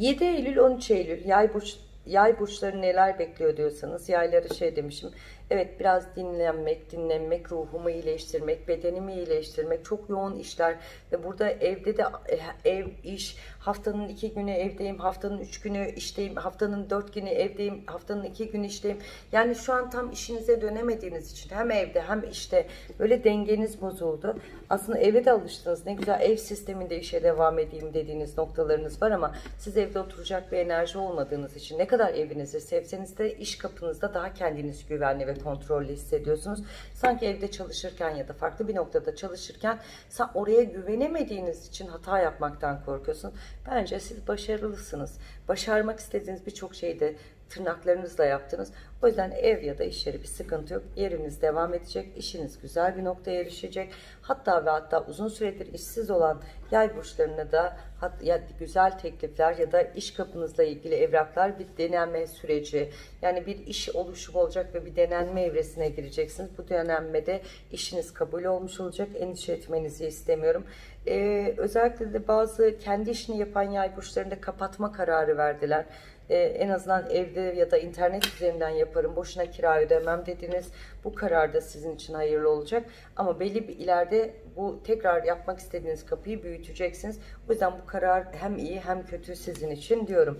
7 Eylül 13 Eylül. Yay burç yay burçları neler bekliyor diyorsanız yayları şey demişim Evet biraz dinlenmek, dinlenmek, ruhumu iyileştirmek, bedenimi iyileştirmek, çok yoğun işler ve burada evde de e, ev, iş, haftanın iki günü evdeyim, haftanın üç günü işteyim, haftanın dört günü evdeyim, haftanın iki günü işteyim. Yani şu an tam işinize dönemediğiniz için hem evde hem işte böyle dengeniz bozuldu. Aslında eve de alıştınız. Ne güzel ev sisteminde işe devam edeyim dediğiniz noktalarınız var ama siz evde oturacak bir enerji olmadığınız için ne kadar evinizi sevseniz de iş kapınızda daha kendiniz güvenli ve kontrollü hissediyorsunuz. Sanki evde çalışırken ya da farklı bir noktada çalışırken oraya güvenemediğiniz için hata yapmaktan korkuyorsunuz. Bence siz başarılısınız. Başarmak istediğiniz birçok şeyde tırnaklarınızla yaptınız. O yüzden ev ya da iş yeri bir sıkıntı yok. Yeriniz devam edecek. işiniz güzel bir noktaya erişecek. Hatta ve hatta uzun süredir işsiz olan yay burçlarına da ya güzel teklifler ya da iş kapınızla ilgili evraklar bir denenme süreci. Yani bir iş oluşum olacak ve bir denenme evresine gireceksiniz. Bu denenmede işiniz kabul olmuş olacak. Endişe etmenizi istemiyorum. Ee, özellikle de bazı kendi işini yapan yay burçlarında kapatma kararı verdiler e, en azından evde ya da internet üzerinden yaparım boşuna kira ödemem dediniz. Bu karar da sizin için hayırlı olacak. Ama belli bir ileride bu tekrar yapmak istediğiniz kapıyı büyüteceksiniz. O yüzden bu karar hem iyi hem kötü sizin için diyorum.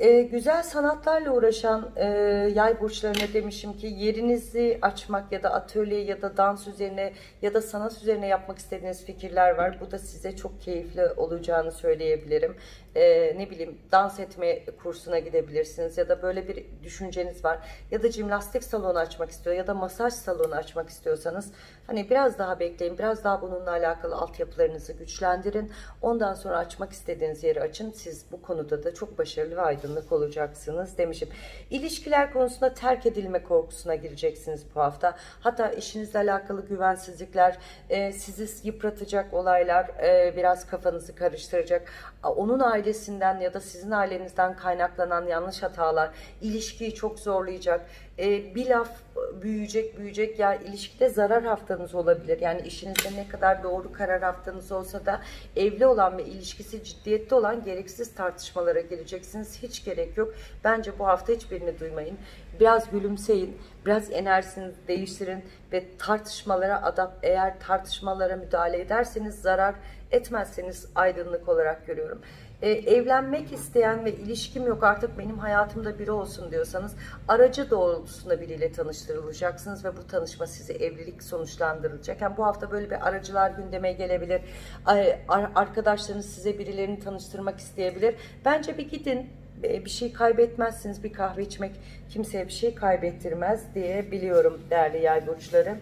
E, güzel sanatlarla uğraşan e, yay burçlarına demişim ki yerinizi açmak ya da atölye ya da dans üzerine ya da sanat üzerine yapmak istediğiniz fikirler var. Bu da size çok keyifli olacağını söyleyebilirim. E, ne bileyim dans etme kursuna gidebilirsiniz ya da böyle bir düşünceniz var. Ya da jimnastik salonu açmak istiyor ya da masaj salonu açmak istiyorsanız hani biraz daha bekleyin biraz daha bununla alakalı altyapılarınızı güçlendirin. Ondan sonra açmak istediğiniz yeri açın. Siz bu konuda da çok başarılı ve aydınlık olacaksınız demişim ilişkiler konusunda terk edilme korkusuna gireceksiniz bu hafta hatta işinizle alakalı güvensizlikler e, sizi yıpratacak olaylar e, biraz kafanızı karıştıracak onun aile ailesinden ya da sizin ailenizden kaynaklanan yanlış hatalar ilişkiyi çok zorlayacak. E, bir laf büyüyecek büyüyecek ya ilişkide zarar haftanız olabilir. Yani işinizde ne kadar doğru karar haftanız olsa da evli olan ve ilişkisi ciddiyette olan gereksiz tartışmalara geleceksiniz. Hiç gerek yok. Bence bu hafta hiçbirini duymayın. Biraz gülümseyin, biraz enerjinizi değiştirin ve tartışmalara adapt eğer tartışmalara müdahale ederseniz zarar etmezseniz aydınlık olarak görüyorum e, evlenmek isteyen ve ilişkim yok artık benim hayatımda biri olsun diyorsanız aracı doğrultusunda biriyle tanıştırılacaksınız ve bu tanışma sizi evlilik sonuçlandırılacak. Yani bu hafta böyle bir aracılar gündeme gelebilir. Arkadaşlarınız size birilerini tanıştırmak isteyebilir. Bence bir gidin bir şey kaybetmezsiniz. Bir kahve içmek kimseye bir şey kaybettirmez diye biliyorum değerli yay burçları.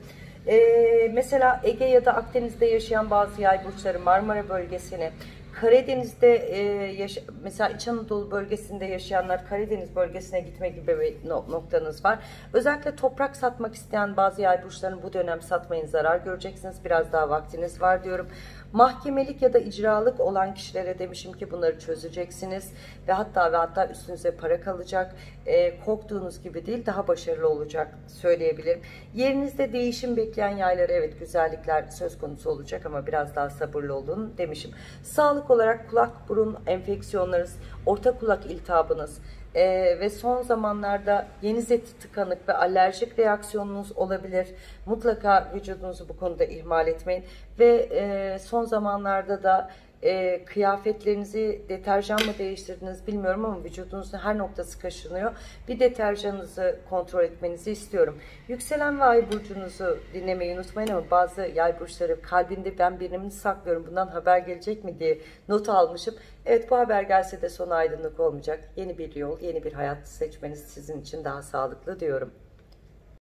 Ee, mesela Ege ya da Akdeniz'de yaşayan bazı yay burçları Marmara bölgesini Karadeniz'de e, yaşa, mesela İç Anadolu bölgesinde yaşayanlar Karadeniz bölgesine gitme gibi bir noktanız var. Özellikle toprak satmak isteyen bazı yay burçlarının bu dönem satmayın zarar göreceksiniz. Biraz daha vaktiniz var diyorum. Mahkemelik ya da icralık olan kişilere demişim ki bunları çözeceksiniz ve hatta ve hatta üstünüze para kalacak. E, korktuğunuz gibi değil daha başarılı olacak söyleyebilirim. Yerinizde değişim bekleyen yaylara evet güzellikler söz konusu olacak ama biraz daha sabırlı olun demişim. Sağlık olarak kulak burun enfeksiyonlarınız, orta kulak iltihabınız, e, ve son zamanlarda geniz eti tıkanık ve alerjik reaksiyonunuz olabilir. Mutlaka vücudunuzu bu konuda ihmal etmeyin ve e, son zamanlarda da e, kıyafetlerinizi deterjan mı değiştirdiniz bilmiyorum ama vücudunuzun her noktası kaşınıyor. Bir deterjanınızı kontrol etmenizi istiyorum. Yükselen ve ay burcunuzu dinlemeyi unutmayın ama bazı yay burçları kalbinde ben birini saklıyorum bundan haber gelecek mi diye not almışım. Evet bu haber gelse de son aydınlık olmayacak. Yeni bir yol, yeni bir hayat seçmeniz sizin için daha sağlıklı diyorum.